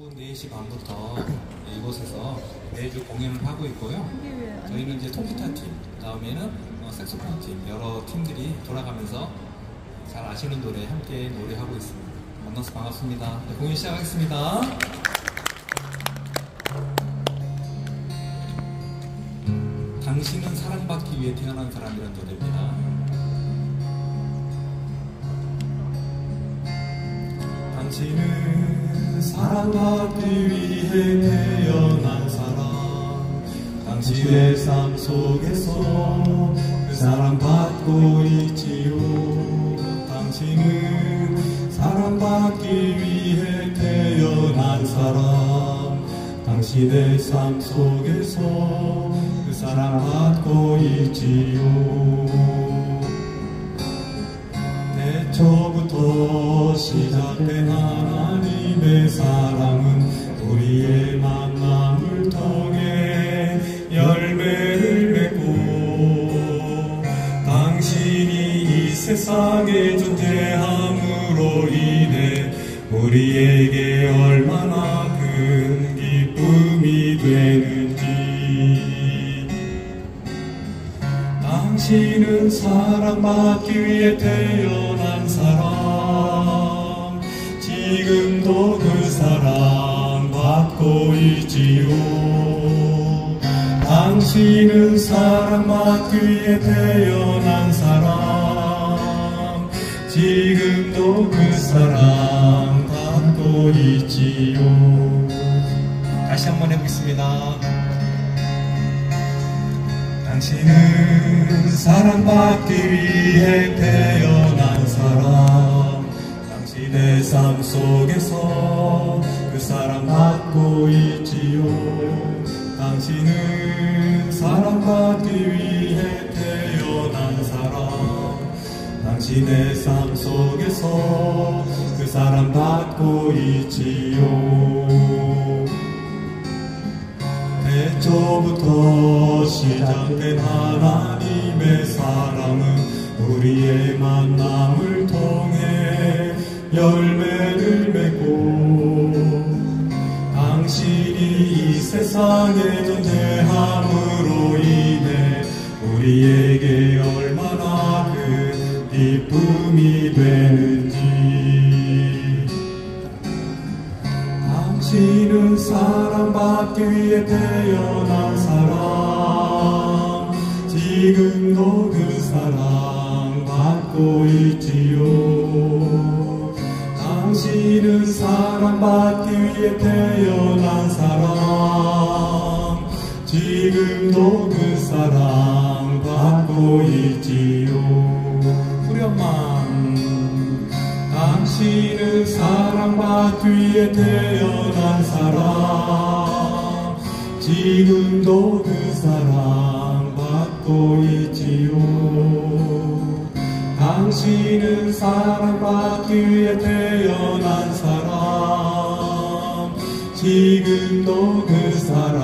오후 4시 반부터 이곳에서 매주 공연을 하고 있고요. 저희는 이제 통기타 팀, 다음에는 어, 색소폰 팀, 여러 팀들이 돌아가면서 잘 아시는 노래 함께 노래하고 있습니다. 만나서 반갑습니다. 네, 공연 시작하겠습니다. 당신은 사랑받기 위해 태어난 사람이라는 노래입니다. 당신은 사랑받기 위해 태어난 사람 당신의 삶 속에서 그 있지요. 사람 당신의 삶 속에서 그 사랑 받고 있지요 시작된 하나님의 사랑은 우리의 만남을 통해 열매를 맺고 당신이 이 세상에 존재함으로 인해 우리에게 얼마나 큰 기쁨이 되는지. 당신은 사랑받기 위해 태어 있지요 당신은 사랑받기 위해 태어난 사람. 지금도 그 사랑 받고 있지요. 다시 한번 해보겠습니다. 당신은 사랑받기 위해 태어난 사람. 당신의 삶 속에서 그 사랑받고 있지요. 당신은 사랑받기 위해 태어난 사람. 당신의 삶 속에서 그 사랑받고 있지요. 태초부터 시작된 하나님의 사랑은 우리의 만남을 통해 열매를 맺고 당신이 이 세상에 존재함으로 인해 우리에게 얼마나 큰 기쁨이 되는지. 당신은 사랑받기 위해 태어난 사람. 지금도 그 사랑 받고 있지요. 당신은 사랑받기 위해 태어난 지금도 그 사랑 받고 있지요. 우리 엄마 당신은 사랑받기 위해 태어난 사람. 지금도 그 사랑 받고 있지요. 당신은 사랑받기 위해 태어난 사람. 지금도 그 사랑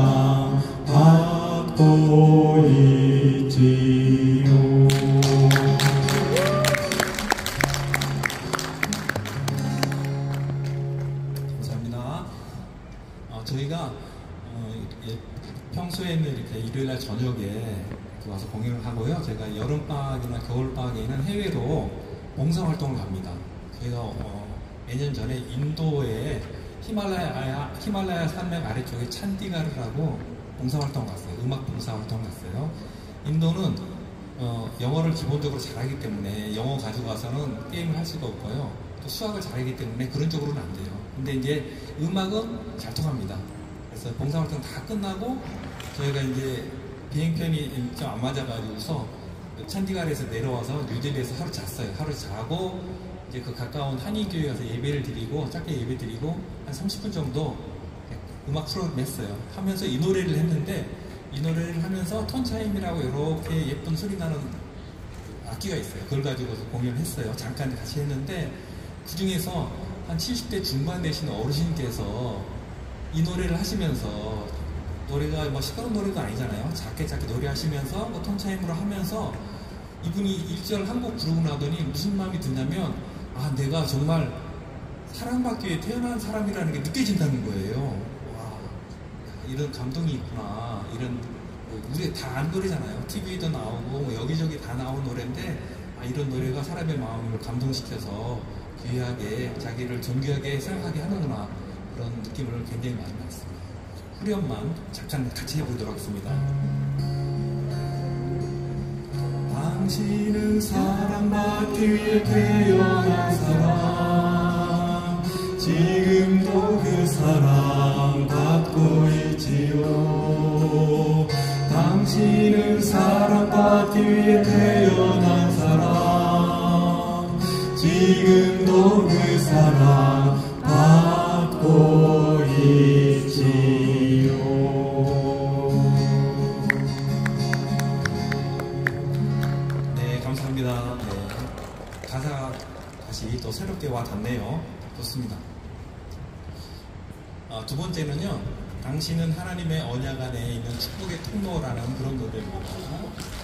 저희가 어, 예, 평소에는 이렇게 일요일날 저녁에 와서 공연을 하고요. 제가 여름방학이나 겨울방학에는 해외로 봉사활동을 갑니다. 그래서 어, 매년 전에 인도에 히말라야, 히말라야 산맥 아래쪽에 찬디가르라고 봉사활동 갔어요. 음악 봉사활동 갔어요. 인도는 어, 영어를 기본적으로 잘하기 때문에 영어 가지고 와서는 게임을 할 수가 없고요. 또 수학을 잘하기 때문에 그런 쪽으로는 안 돼요. 근데 이제 음악은 잘 통합니다. 그래서 봉사활동 다 끝나고 저희가 이제 비행편이 좀 안 맞아가지고서 찬디가르에서 내려와서 뉴델리에서 하루 잤어요. 하루 자고 이제 그 가까운 한인교회 가서 예배를 드리고 짧게 예배 드리고 한 30분 정도 음악 프로그램 했어요. 하면서 이 노래를 했는데 이 노래를 하면서 톤차임이라고 이렇게 예쁜 소리 나는 악기가 있어요. 그걸 가지고서 공연을 했어요. 잠깐 같이 했는데 그 중에서 한 70대 중반 되신 어르신께서 이 노래를 하시면서 노래가 뭐 시끄러운 노래도 아니잖아요. 작게 작게 노래하시면서 뭐 톤차임으로 하면서 이분이 1절 한 곡 부르고 나더니 무슨 마음이 드냐면 아 내가 정말 사랑받기 위해 태어난 사람이라는 게 느껴진다는 거예요. 와, 이런 감동이 있구나. 이런 뭐 우리 다 아는 노래잖아요. TV도 나오고 뭐 여기저기 다 나온 노래인데 아, 이런 노래가 사람의 마음을 감동시켜서 귀하게 자기를 존귀하게 생각하게 하는구나 그런 느낌을 굉장히 많이 받습니다. 후렴만 잠깐 같이 해보도록 하겠습니다. 당신은 사랑받기 위해 태어난 사람 지금도 그 사랑 받고 있지요 당신은 사랑받기 위해 태어난 사람 지금도 그 사랑 받고 있지요 네, 감사합니다. 네. 가사가 다시 또 새롭게 와 닿네요. 좋습니다. 아, 두 번째는요, 당신은 하나님의 언약 안에 있는 축복의 통로라는 그런 노래입니다.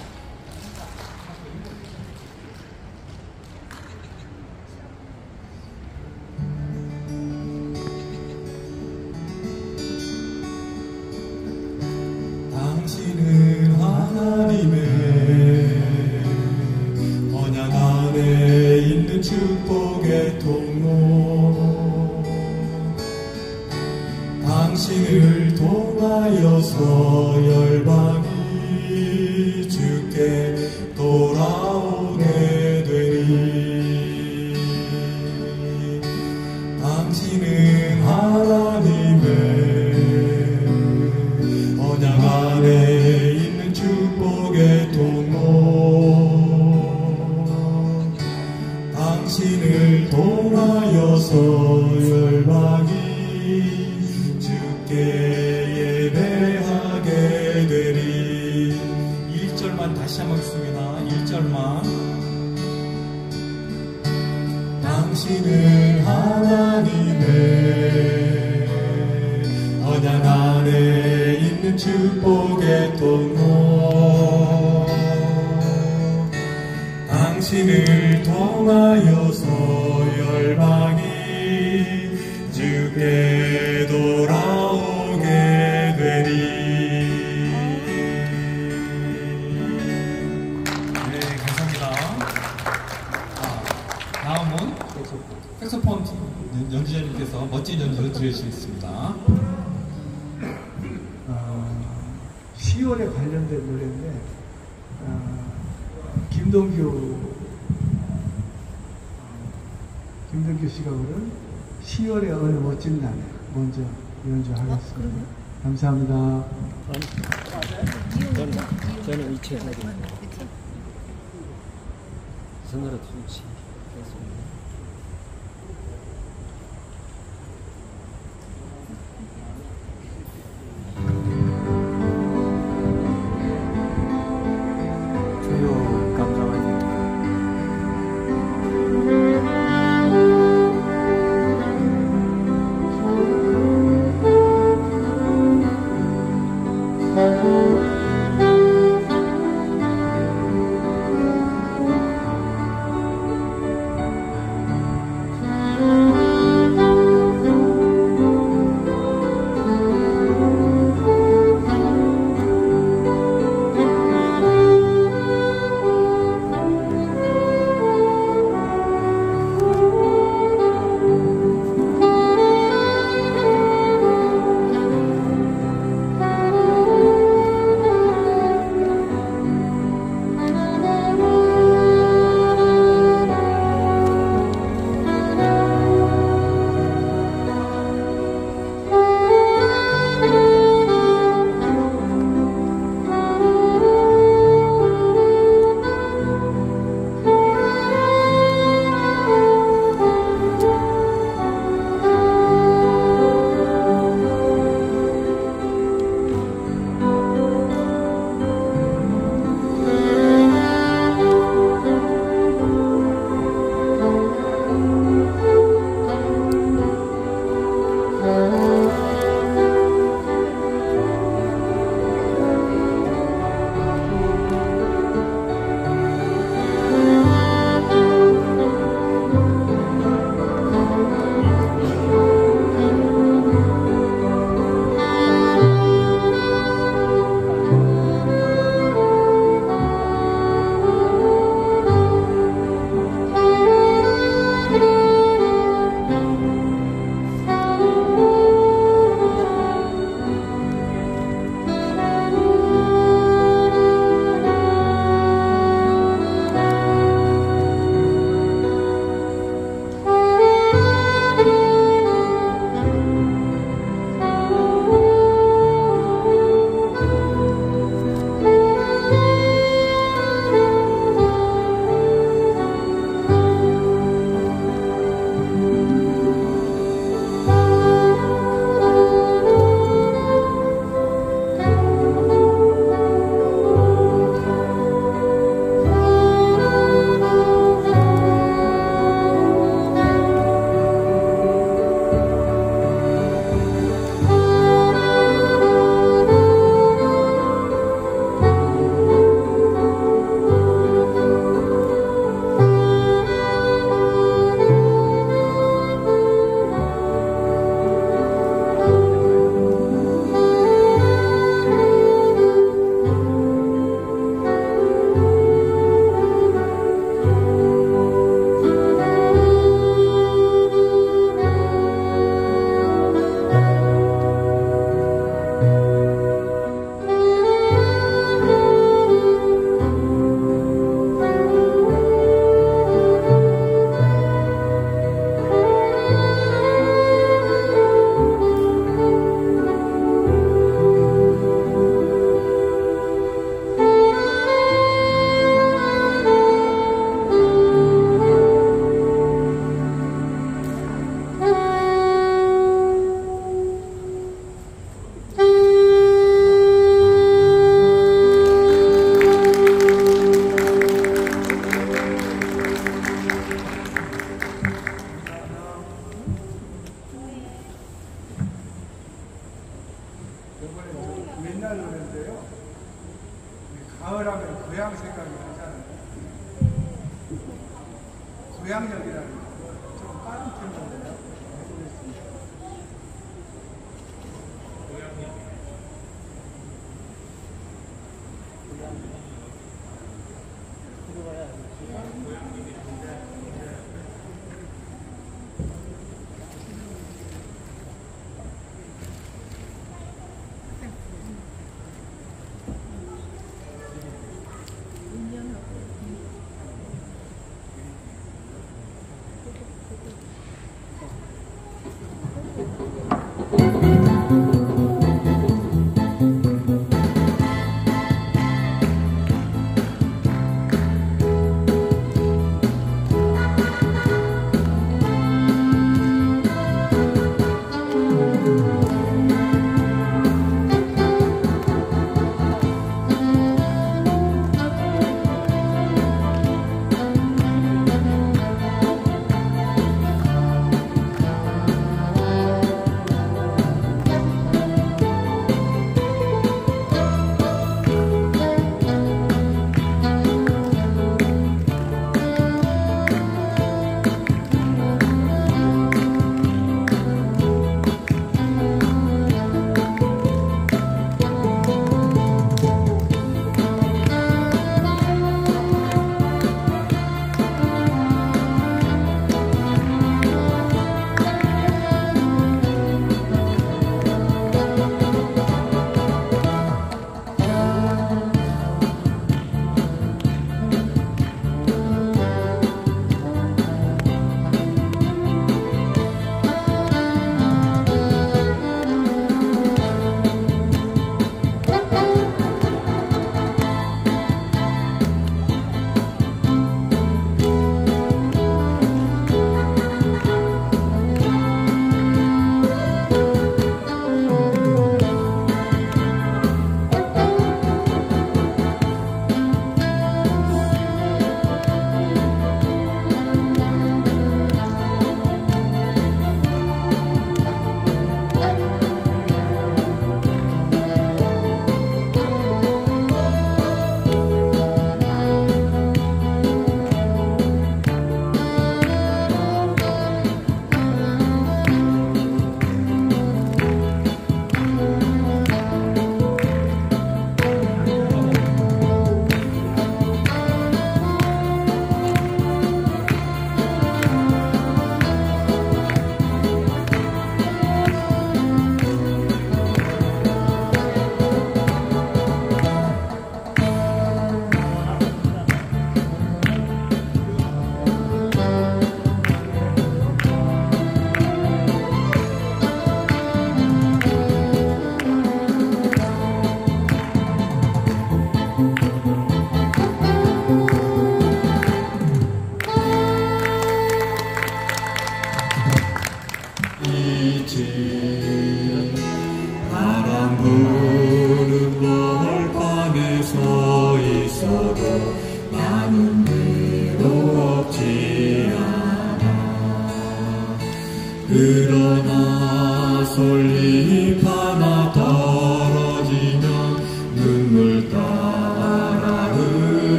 당신은 하나님의 멋진 연주를 들려주시겠습니다. 어, 10월에 관련된 노래인데 어, 김동규 어, 김동규 씨가 부른 10월의 어느 멋진 날 먼저 연주하겠습니다. 감사합니다. 저는 저는 사진 성하라 통치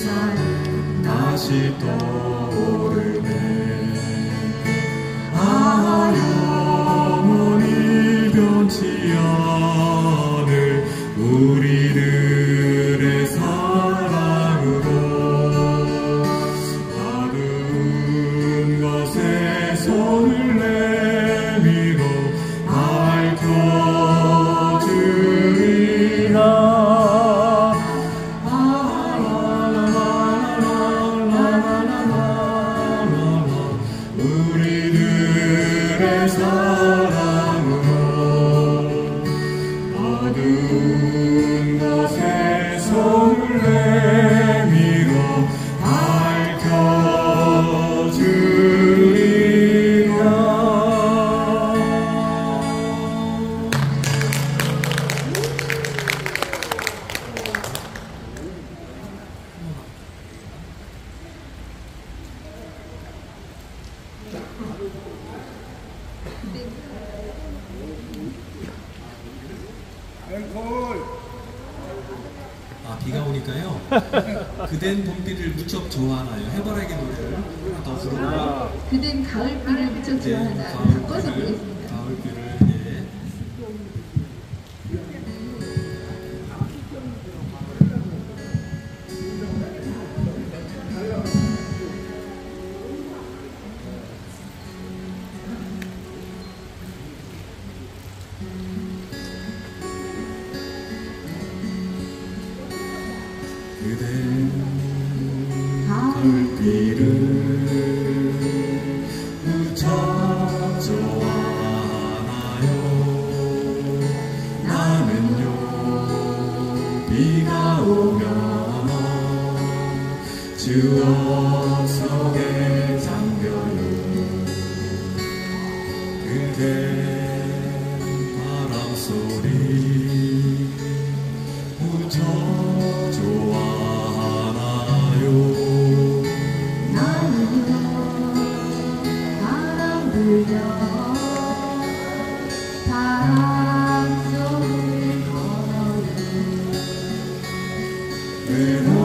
세상 다시 떠오르네. 비가 오니까요. 그댄 봄비를 무척 좋아하나요? 해바라기 노래를 더 부르고 그댄 가을비를 무척 좋아하나 바꿔서 보겠습니다. 가을비를 외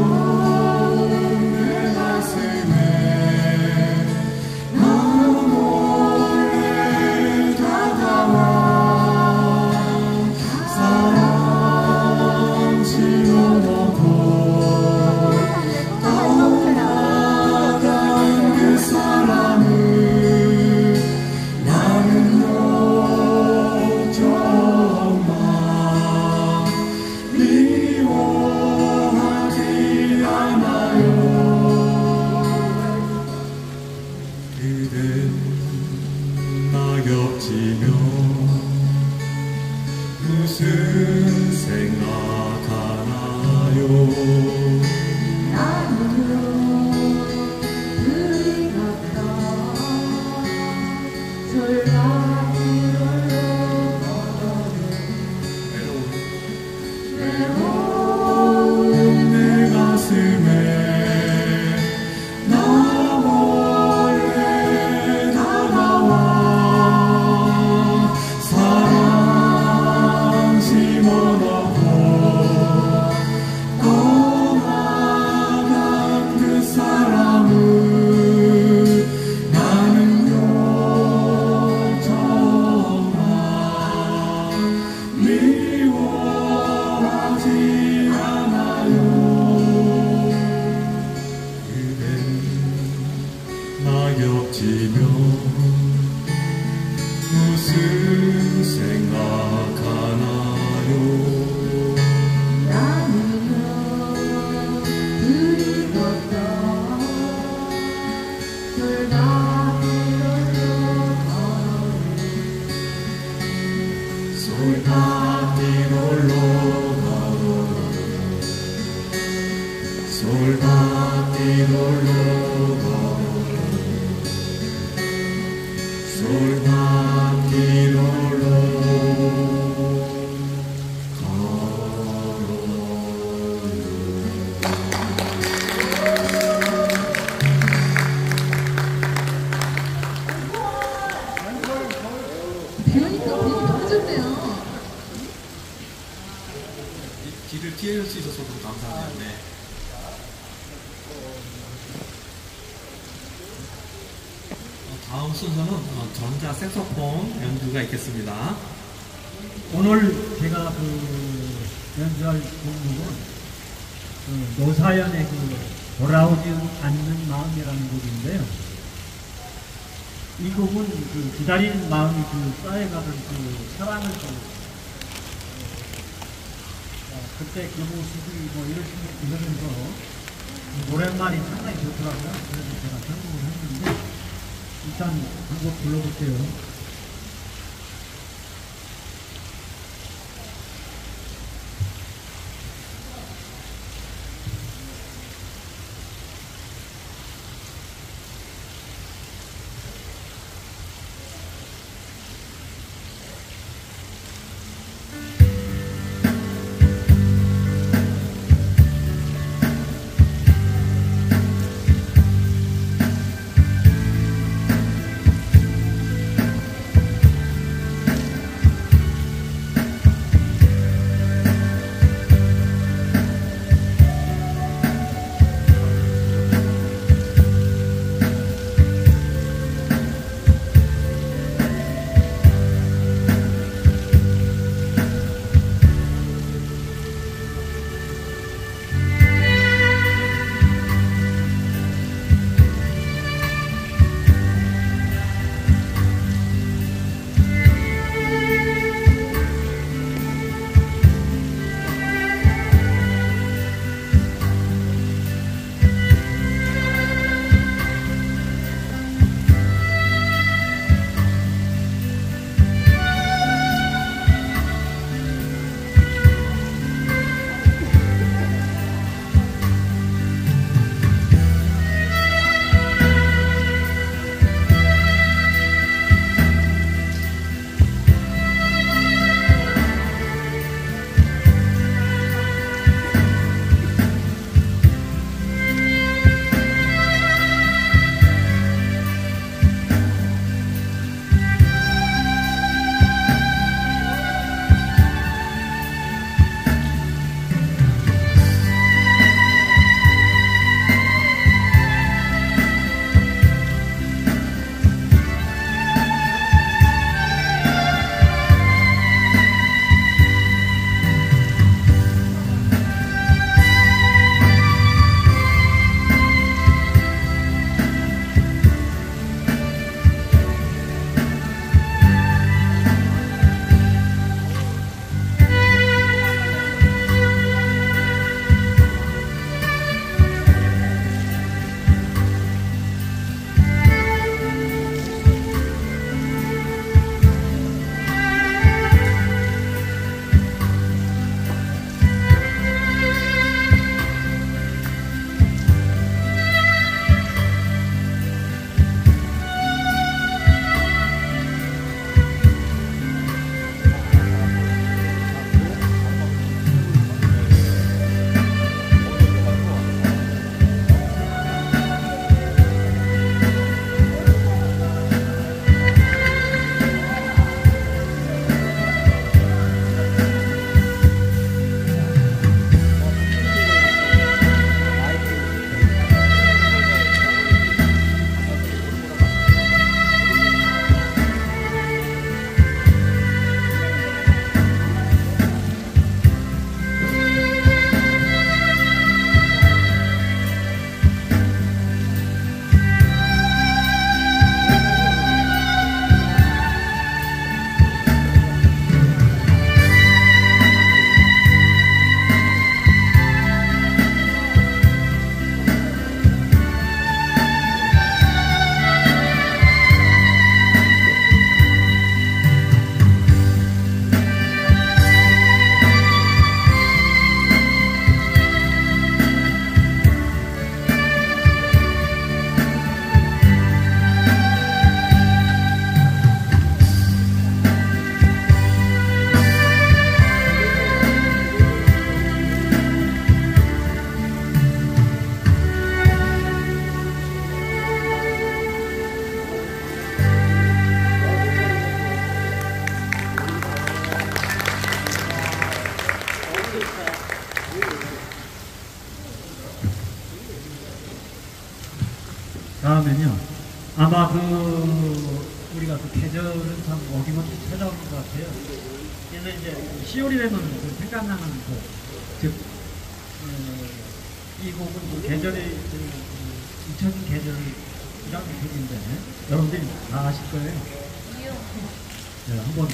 다음 순서는 어, 전자 색소폰 연주가 있겠습니다. 오늘 제가 그 연주할 곡목은 그 노사연의 그 돌아오지 않는 마음이라는 곡인데요. 이 곡은 그 기다리는 마음이 그 쌓여가는 그 사랑을 그 어, 그때 그 모습이 뭐 이런 식으로 들으면서 노랫말이 상당히 좋더라고요. 그래서 제가 선곡을 했는데 일단 한곡 불러볼게요. 같아요. 그래서 이제 10월이 되면 그 생각나는 그, 즉, 어, 이 곡은 그 계절의 그, 그 잊혀진 계절을 기장식인데 여러분들이 다 아실 거예요. 네, 한번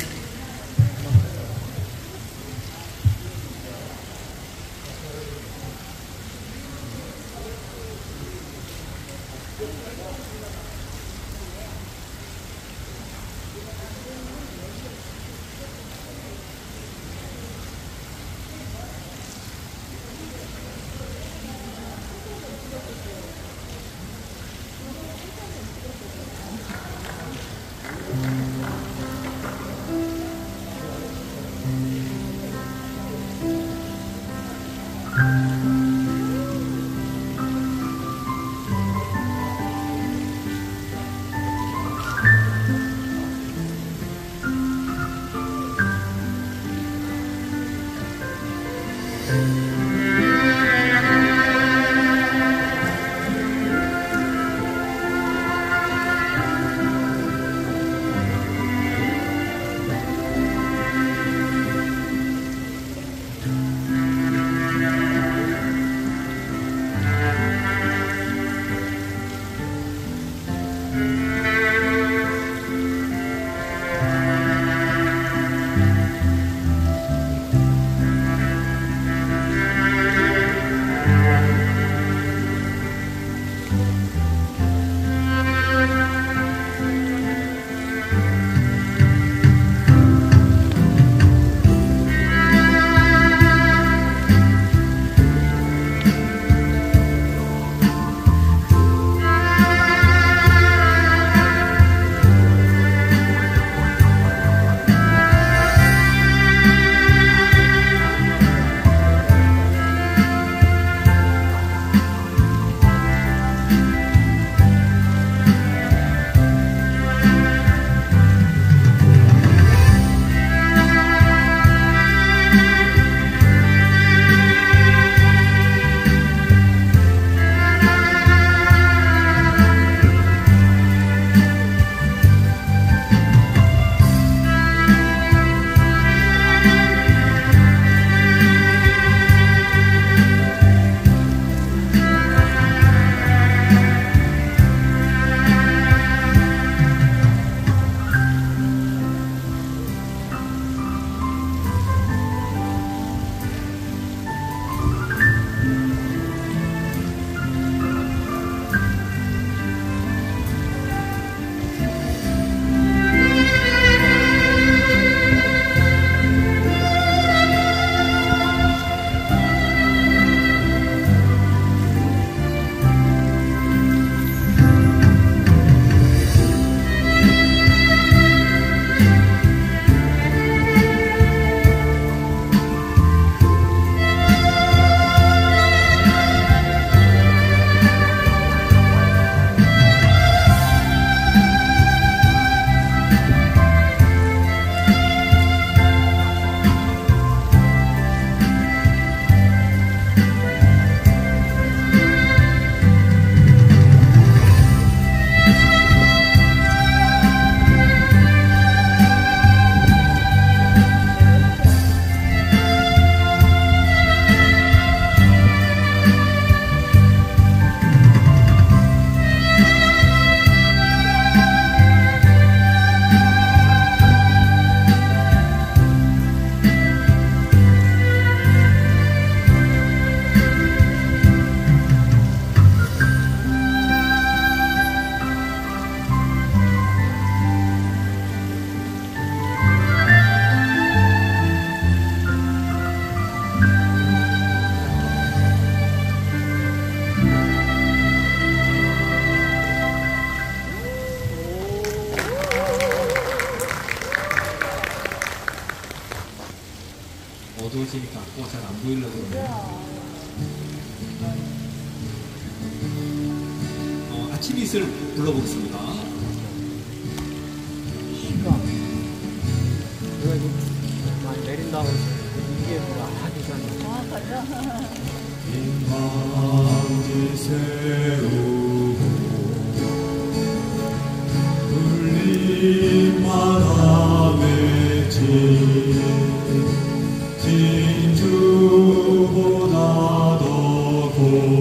더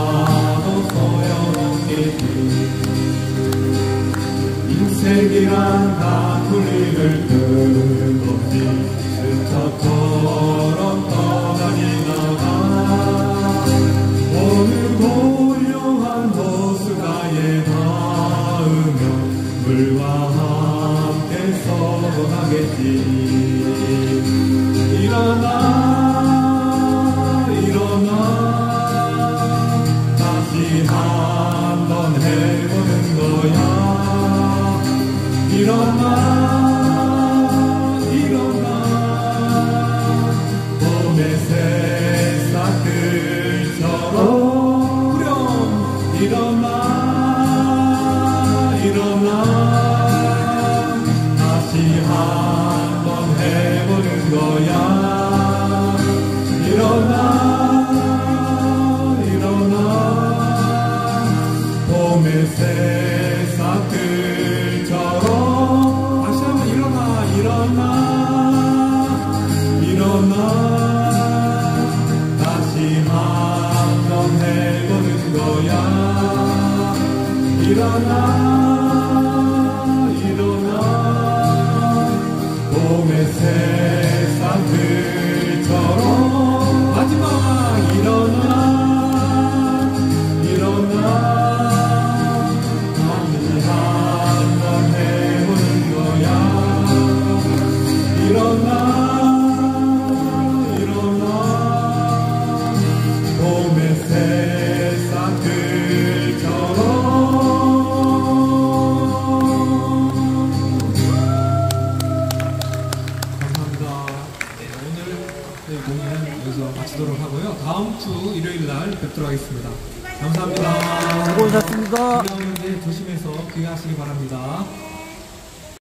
백이란 다구리를 뜬 것이 흩어토록 떠나니나가. 오늘 고요한 호수가에 닿으며 물과 함께 서원하겠지. 일어나 일